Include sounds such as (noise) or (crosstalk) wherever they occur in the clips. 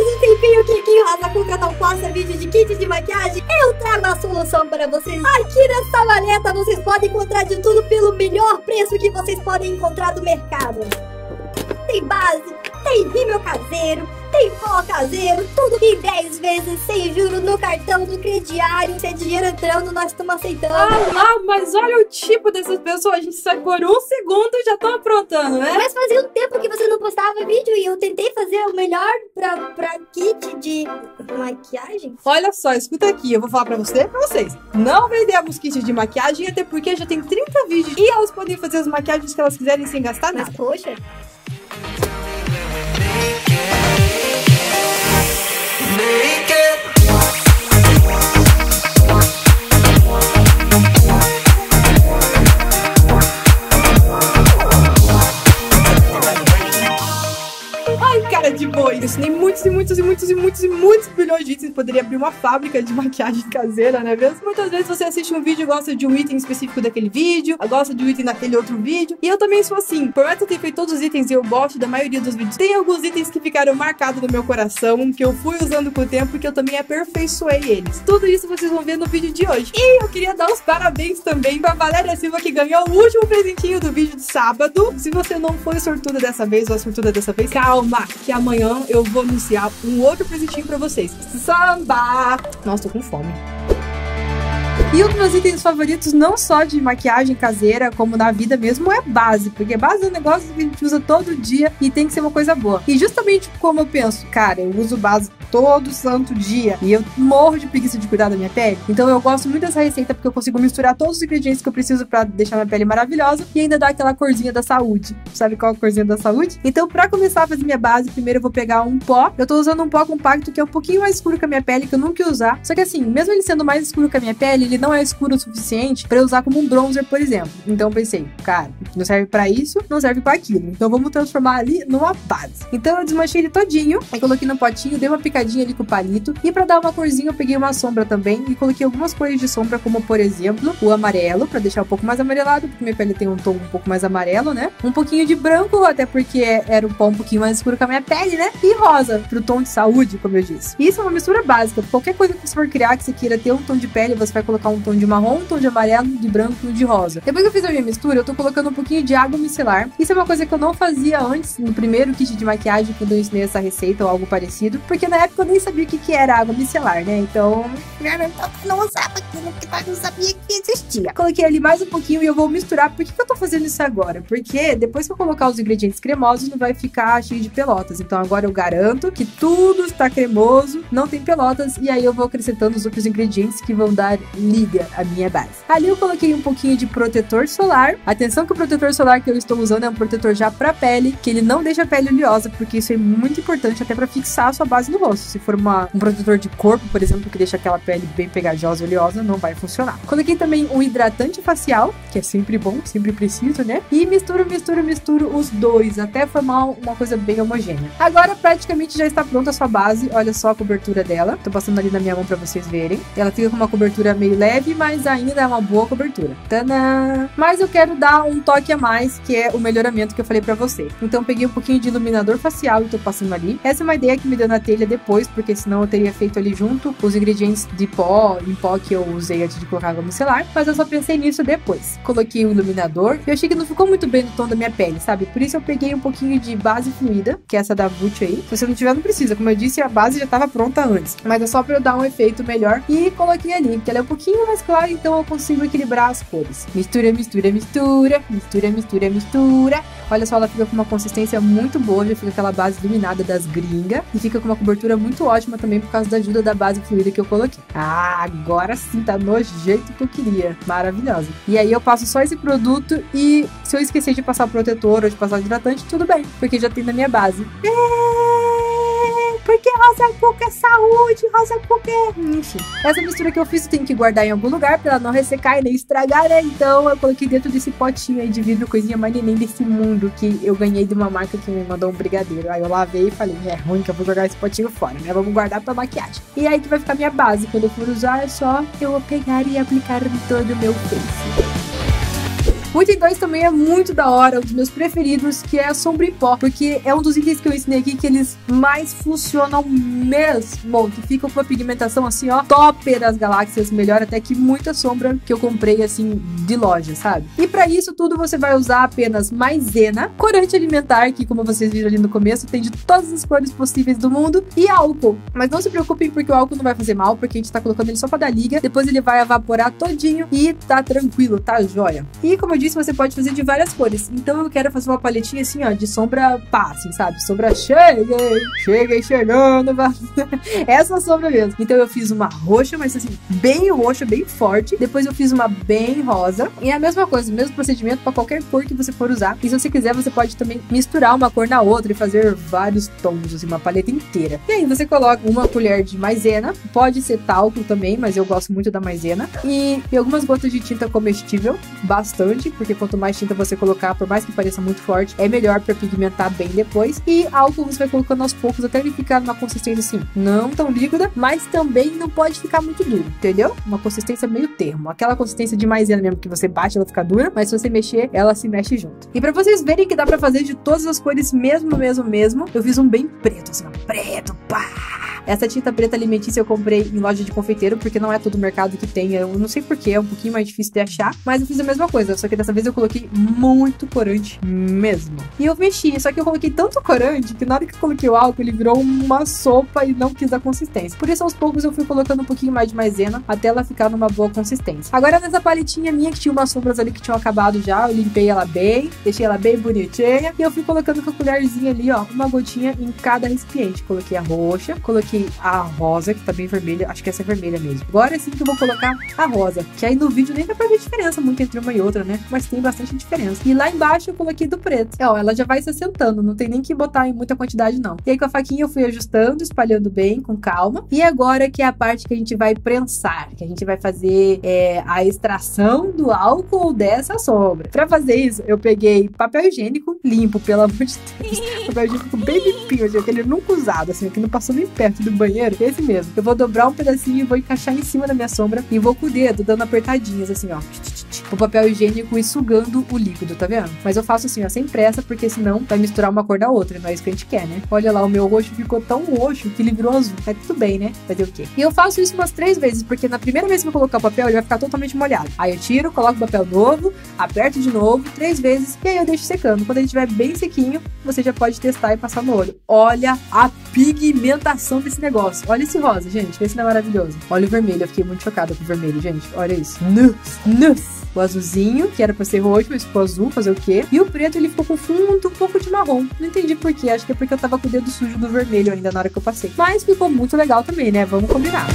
Faz um tempinho que Rosa Cuca não posta vídeo de kit de maquiagem, eu trago a solução para vocês. Aqui nessa maleta vocês podem encontrar de tudo pelo melhor preço que vocês podem encontrar do mercado. Tem base, tem rímel caseiro, tem pó caseiro, tudo em 10 vezes sem juro no cartão do crediário. Se é dinheiro entrando, nós estamos aceitando. Ah lá, mas olha o tipo dessas pessoas. A gente sai por um segundo e já estão aprontando, né? Mas fazia um tempo que você não postava vídeo e eu tentei fazer o melhor pra, pra kit de maquiagem. Olha só, escuta aqui, eu vou falar pra você e pra vocês. Não vendemos kit de maquiagem, até porque já tem 30 vídeos e elas podem fazer as maquiagens que elas quiserem sem gastar Mas nada. poxa, Poderia abrir uma fábrica de (laughs) maquiagem caseira, né mesmo? Muitas vezes você assiste um vídeo e gosta de um item específico daquele vídeo, gosta de um item naquele outro vídeo. E eu também sou assim. Por mais que eu tenha feito todos os itens e eu gosto da maioria dos vídeos, tem alguns itens que ficaram marcados no meu coração, que eu fui usando com o tempo e que eu também aperfeiçoei eles. Tudo isso vocês vão ver no vídeo de hoje. E eu queria dar os parabéns também pra Valéria Silva, que ganhou o último presentinho do vídeo de sábado. Se você não foi sortuda dessa vez ou a sortuda dessa vez, calma, que amanhã eu vou anunciar um outro presentinho pra vocês. Samba! Nossa, tô com fome. E um dos meus itens favoritos, não só de maquiagem caseira, como na vida mesmo, é base. Porque base é um negócio que a gente usa todo dia e tem que ser uma coisa boa. E justamente como eu penso, cara, eu uso base todo santo dia e eu morro de preguiça de cuidar da minha pele. Então eu gosto muito dessa receita porque eu consigo misturar todos os ingredientes que eu preciso pra deixar minha pele maravilhosa e ainda dar aquela corzinha da saúde. Sabe qual é a corzinha da saúde? Então, pra começar a fazer minha base, primeiro eu vou pegar um pó. Eu tô usando um pó compacto que é um pouquinho mais escuro que a minha pele, que eu nunca ia usar. Só que assim, mesmo ele sendo mais escuro que a minha pele, ele não é escuro o suficiente eu usar como um bronzer, por exemplo. Então eu pensei, cara, não serve pra isso, não serve pra aquilo. Então vamos transformar ali numa base. Então eu desmanchei ele todinho, aí coloquei no potinho, dei uma picadinha ali com o palito. E pra dar uma corzinha, eu peguei uma sombra também e coloquei algumas cores de sombra, como por exemplo, o amarelo, pra deixar um pouco mais amarelado, porque minha pele tem um tom um pouco mais amarelo, né? Um pouquinho de branco, até porque era um pó um pouquinho mais escuro que a minha pele, né? E rosa, pro tom de saúde, como eu disse. E isso é uma mistura básica. Qualquer coisa que você for criar que você queira ter um tom de pele, você vai colocar um tom de marrom, um tom de amarelo, de branco e um de rosa. Depois que eu fiz a minha mistura, eu tô colocando um pouquinho de água micelar. Isso é uma coisa que eu não fazia antes, no primeiro kit de maquiagem, quando eu ensinei essa receita ou algo parecido, porque na época eu nem sabia o que, que era água micelar, né? Então, eu não usava aquilo que não sabia que existia. Coloquei ali mais um pouquinho e eu vou misturar. Por que, que eu tô fazendo isso agora? Porque depois que eu colocar os ingredientes cremosos, não vai ficar cheio de pelotas. Então agora eu garanto que tudo está cremoso, não tem pelotas, e aí eu vou acrescentando os outros ingredientes que vão dar liga à minha base. Ali eu coloquei um pouquinho de protetor solar. Atenção que o protetor solar que eu estou usando é um protetor já para pele, que ele não deixa a pele oleosa, porque isso é muito importante até para fixar a sua base no rosto. Se for uma, um protetor de corpo, por exemplo, que deixa aquela pele bem pegajosa e oleosa, não vai funcionar. Coloquei também um hidratante facial, que é sempre bom, sempre preciso, né? E misturo, misturo, misturo os dois até formar uma coisa bem homogênea. Agora praticamente já está pronta a sua base. Olha só a cobertura dela. Tô passando ali na minha mão para vocês verem. Ela fica com uma cobertura meio leve, mas ainda é uma boa cobertura. Tadã! Mas eu quero dar um toque a mais, que é o melhoramento que eu falei para você. Então peguei um pouquinho de iluminador facial e tô passando ali. Essa é uma ideia que me deu na telha depois, porque senão eu teria feito ali junto os ingredientes de pó, em pó que eu usei antes de colocar água micelar, mas eu só pensei nisso depois. Coloquei o iluminador e eu achei que não ficou muito bem no tom da minha pele, sabe? Por isso eu peguei um pouquinho de base fluida, que é essa da Vult aí. Se você não tiver, não precisa. Como eu disse, a base já estava pronta antes. Mas é só para eu dar um efeito melhor. E coloquei ali, porque ela é um pouquinho mais clara, então eu consigo equilibrar as cores. Mistura, mistura, mistura. Mistura, mistura, mistura. Olha só, ela fica com uma consistência muito boa, já fica aquela base iluminada das gringas. E fica com uma cobertura muito ótima também por causa da ajuda da base fluida que eu coloquei. Ah, agora sim, tá no jeito que eu queria. Maravilhosa. E aí eu passo só esse produto e se eu esquecer de passar o protetor ou de passar o hidratante, tudo bem, porque já tem na minha base. É, Porque rosa cuca é saúde, rosa cuca é... Enfim, essa mistura que eu fiz eu tenho que guardar em algum lugar pra ela não ressecar e nem estragar, né? Então eu coloquei dentro desse potinho aí de vidro, coisinha mais neném desse mundo que eu ganhei de uma marca que me mandou um brigadeiro. Aí eu lavei e falei, é ruim que eu vou jogar esse potinho fora, né? Vamos guardar pra maquiagem. E aí que vai ficar minha base. Quando eu for usar, é só eu pegar e aplicar em todo o meu face. O item 2 também é muito da hora, um dos meus preferidos, que é a sombra em pó, porque é um dos itens que eu ensinei aqui que eles mais funcionam mesmo, que ficam com uma pigmentação assim, ó, top das galáxias, melhor até que muita sombra que eu comprei assim de loja, sabe? E para isso tudo você vai usar apenas maisena, corante alimentar, que como vocês viram ali no começo, tem de todas as cores possíveis do mundo, e álcool. Mas não se preocupem porque o álcool não vai fazer mal, porque a gente tá colocando ele só pra dar liga, depois ele vai evaporar todinho e tá tranquilo, tá joia. E como eu disse, você pode fazer de várias cores. Então eu quero fazer uma paletinha assim, ó, de sombra pá, assim, sabe? Sombra cheguei, cheguei chegando, (laughs) essa sombra mesmo. Então eu fiz uma roxa, mas assim, bem roxa, bem forte. Depois eu fiz uma bem rosa. E é a mesma coisa, o mesmo procedimento para qualquer cor que você for usar. E se você quiser, você pode também misturar uma cor na outra e fazer vários tons, assim, uma paleta inteira. E aí você coloca uma colher de maisena, pode ser talco também, mas eu gosto muito da maisena. E, e algumas gotas de tinta comestível, bastante, porque quanto mais tinta você colocar, por mais que pareça muito forte, é melhor para pigmentar bem depois. E álcool você vai colocando aos poucos até ele ficar numa consistência assim, não tão líquida, mas também não pode ficar muito duro, entendeu? Uma consistência meio termo. Aquela consistência de maisena mesmo que você bate, ela fica dura, mas se você mexer, ela se mexe junto. E para vocês verem que dá para fazer de todas as cores mesmo, mesmo, mesmo, eu fiz um bem preto, assim, preto, pá! Essa tinta preta alimentícia eu comprei em loja de confeiteiro, porque não é todo mercado que tem. Eu não sei porquê, é um pouquinho mais difícil de achar. Mas eu fiz a mesma coisa, só que dessa vez eu coloquei muito corante mesmo. E eu mexi, só que eu coloquei tanto corante que na hora que eu coloquei o álcool, ele virou uma sopa e não quis a consistência. Por isso, aos poucos, eu fui colocando um pouquinho mais de maisena até ela ficar numa boa consistência. Agora, nessa paletinha minha, que tinha umas sombras ali que tinham acabado já, eu limpei ela bem, deixei ela bem bonitinha. E eu fui colocando com a colherzinha ali, ó, uma gotinha em cada recipiente. Coloquei a roxa, coloquei coloquei a rosa, que tá bem vermelha. Acho que essa é vermelha mesmo. Agora sim que eu vou colocar a rosa. Que aí no vídeo nem dá pra ver diferença muito entre uma e outra, né? Mas tem bastante diferença. E lá embaixo eu coloquei do preto. É, ó, ela já vai se assentando. Não tem nem que botar em muita quantidade, não. E aí com a faquinha eu fui ajustando, espalhando bem, com calma. E agora que é a parte que a gente vai prensar. Que a gente vai fazer é, a extração do álcool dessa sombra. Pra fazer isso, eu peguei papel higiênico limpo, pelo amor de Deus. (laughs) papel higiênico bem limpinho, assim, aquele nunca usado, assim, que não passou nem perto do banheiro, esse mesmo. Eu vou dobrar um pedacinho e vou encaixar em cima da minha sombra e vou com o dedo dando apertadinhas assim, ó. O papel higiênico e sugando o líquido, tá vendo? Mas eu faço assim, ó, sem pressa, porque senão vai misturar uma cor da outra, não é isso que a gente quer, né? Olha lá, o meu roxo ficou tão roxo que ele virou azul. Mas tudo bem, né? Fazer o quê? E eu faço isso umas três vezes, porque na primeira vez que eu colocar o papel, ele vai ficar totalmente molhado. Aí eu tiro, coloco o papel novo, aperto de novo, três vezes, e aí eu deixo secando. Quando ele estiver bem sequinho, você já pode testar e passar no olho. Olha a pigmentação negócio. Olha esse rosa, gente. Vê se não é maravilhoso. Olha o vermelho. Eu fiquei muito chocada com o vermelho, gente. Olha isso. Nus, nus. O azulzinho, que era pra ser roxo, mas ficou azul, fazer o quê? E o preto, ele ficou com fundo um pouco de marrom. Não entendi por quê. Acho que é porque eu tava com o dedo sujo do vermelho ainda na hora que eu passei. Mas ficou muito legal também, né? Vamos combinar.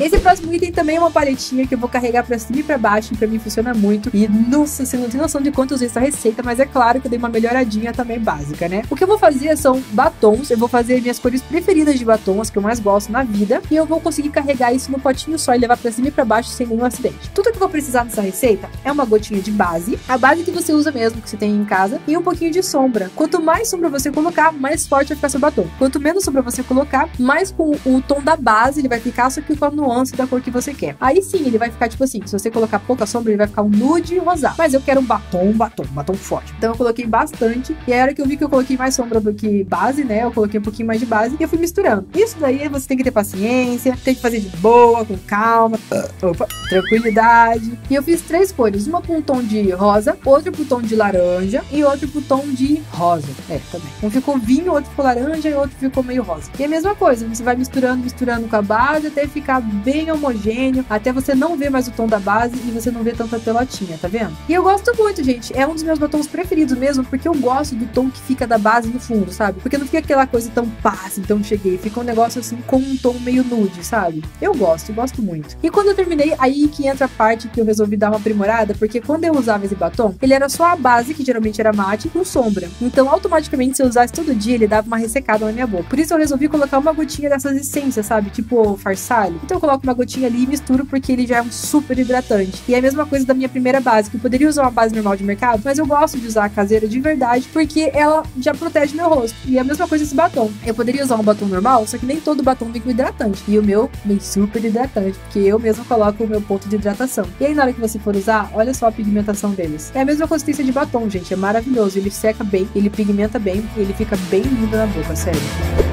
Esse próximo item também é uma paletinha que eu vou carregar pra cima e pra baixo, e pra mim funciona muito. E, nossa, você não tem noção de quanto eu usei essa receita, mas é claro que eu dei uma melhoradinha também básica, né? O que eu vou fazer são batons, eu vou fazer minhas cores preferidas de batom, as que eu mais gosto na vida, e eu vou conseguir carregar isso no potinho só e levar pra cima e pra baixo sem nenhum acidente. Tudo que eu vou precisar nessa receita é uma gotinha de base, a base que você usa mesmo, que você tem em casa, e um pouquinho de sombra. Quanto mais sombra você colocar, mais forte vai ficar seu batom. Quanto menos sombra você colocar, mais com o tom da base ele vai ficar, só que com a nuance da cor que você quer. Aí sim, ele vai ficar tipo assim, se você colocar pouca sombra, ele vai ficar um nude rosado. Mas eu quero um batom, um batom, um batom forte. Então eu coloquei bastante, e a hora que eu vi que eu coloquei mais sombra do que base, né, eu coloquei um pouquinho mais de base, e eu fui misturando. Isso daí você tem que ter paciência, tem que fazer de boa, com calma, opa, tranquilidade. E eu fiz três cores, uma com um tom de rosa, outra com tom de laranja e outra com tom de rosa. É, também. Um ficou vinho, outro ficou laranja e outro ficou meio rosa. E a mesma coisa, você vai misturando, misturando com a base até ficar bem homogêneo, até você não ver mais o tom da base e você não ver tanta pelotinha, tá vendo? E eu gosto muito, gente. É um dos meus batons preferidos mesmo, porque eu gosto do tom que fica da base no fundo, sabe? Porque não fica aquela coisa tão passe, tão cheguei. Fica um negócio assim com um tom meio nude, sabe? Eu gosto, gosto muito. E quando eu terminei, aí que entra a parte que eu resolvi dar uma aprimorada, porque quando eu usava esse batom, ele era só a base, que geralmente era mate, com sombra. Então, automaticamente, se eu usasse todo dia, ele dava uma ressecada na minha boca. Por isso, eu resolvi colocar uma gotinha dessas essências, sabe? Tipo farsale. Então, eu coloco uma gotinha ali e misturo porque ele já é um super hidratante. E é a mesma coisa da minha primeira base, que eu poderia usar uma base normal de mercado, mas eu gosto de usar a caseira de verdade porque ela já protege meu rosto. E é a mesma coisa esse batom. Eu poderia usar um batom normal, só que nem todo batom vem com hidratante. E o meu vem super hidratante, porque eu mesmo coloco o meu ponto de hidratação. E aí na hora que você for usar, olha só a pigmentação deles. É a mesma consistência de batom, gente, é maravilhoso. Ele seca bem, ele pigmenta bem e ele fica bem lindo na boca, sério.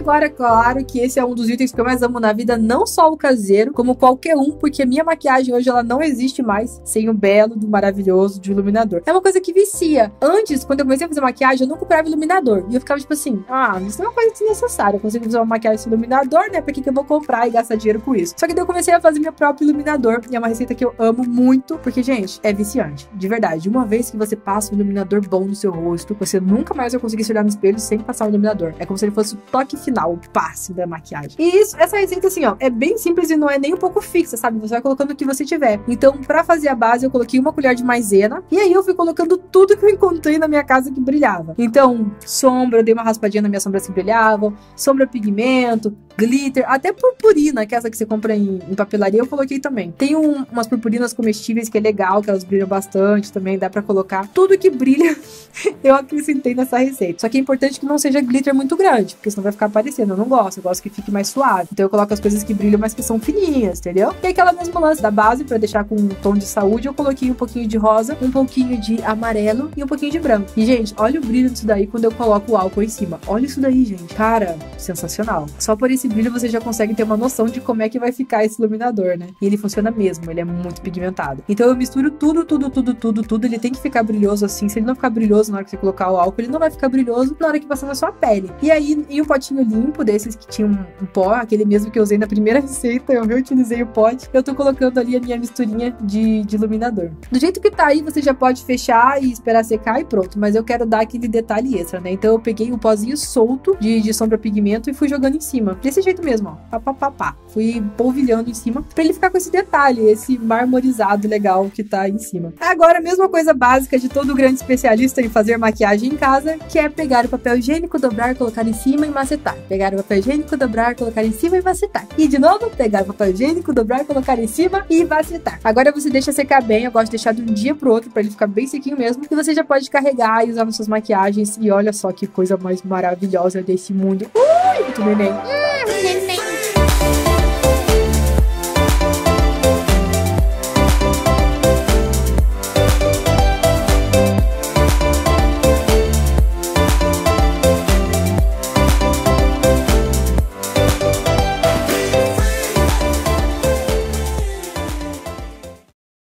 Agora, claro que esse é um dos itens que eu mais amo na vida, não só o caseiro, como qualquer um, porque minha maquiagem hoje ela não existe mais sem o belo, do maravilhoso, de iluminador. É uma coisa que vicia. Antes, quando eu comecei a fazer maquiagem, eu não comprava iluminador. E eu ficava tipo assim, ah, isso é uma coisa desnecessária. Eu consigo fazer uma maquiagem sem iluminador, né? Pra que, que eu vou comprar e gastar dinheiro com isso? Só que daí eu comecei a fazer meu próprio iluminador. E é uma receita que eu amo muito, porque, gente, é viciante. De verdade. Uma vez que você passa um iluminador bom no seu rosto, você nunca mais vai conseguir se olhar no espelho sem passar um iluminador. É como se ele fosse o toque final, o passe da maquiagem. E isso, essa receita, assim, ó, é bem simples e não é nem um pouco fixa, sabe? Você vai colocando o que você tiver. Então, pra fazer a base, eu coloquei uma colher de maisena. E aí eu fui colocando tudo que eu encontrei na minha casa que brilhava. Então, sombra, eu dei uma raspadinha na minha sombra que brilhava. Sombra pigmento, glitter, até purpurina, que é essa que você compra em, em papelaria, eu coloquei também. Tem um, umas purpurinas comestíveis que é legal, que elas brilham bastante também, dá pra colocar. Tudo que brilha, (laughs) eu acrescentei nessa receita. Só que é importante que não seja glitter muito grande, porque senão vai ficar aparecendo. Eu não gosto, eu gosto que fique mais suave. Então eu coloco as coisas que brilham, mas que são fininhas, entendeu? E aquela mesma lance da base, para deixar com um tom de saúde, eu coloquei um pouquinho de rosa, um pouquinho de amarelo e um pouquinho de branco. E, gente, olha o brilho disso daí quando eu coloco o álcool em cima. Olha isso daí, gente. Cara, sensacional. Só por esse brilho você já consegue ter uma noção de como é que vai ficar esse iluminador, né? E ele funciona mesmo, ele é muito pigmentado. Então eu misturo tudo, tudo, tudo, tudo, tudo. Ele tem que ficar brilhoso assim. Se ele não ficar brilhoso na hora que você colocar o álcool, ele não vai ficar brilhoso na hora que passar na sua pele. E aí, em um potinho limpo desses que tinha um, um pó, aquele mesmo que eu usei na primeira (laughs) receita, eu reutilizei o pote. Eu tô colocando ali a minha misturinha de, de iluminador. Do jeito que tá aí, você já pode fechar e esperar secar e pronto. Mas eu quero dar aquele detalhe extra, né? Então eu peguei o pozinho solto de, de sombra pigmento e fui jogando em cima. Desse jeito mesmo, ó. Pá, pá, pá, pá. Fui polvilhando em cima pra ele ficar com esse detalhe, esse marmorizado legal que tá em cima. Agora, a mesma coisa básica de todo grande especialista em fazer maquiagem em casa, que é pegar o papel higiênico, dobrar, colocar em cima e macetar. Pegar o papel higiênico, dobrar, colocar em cima e macetar. E de novo, pegar o papel higiênico, dobrar, colocar em cima e macetar. Agora você deixa secar bem, eu gosto de deixar de um dia pro outro pra ele ficar bem sequinho mesmo. E você já pode carregar e usar nas suas maquiagens. E olha só que coisa mais maravilhosa desse mundo. Ui, muito neném. Hum, neném.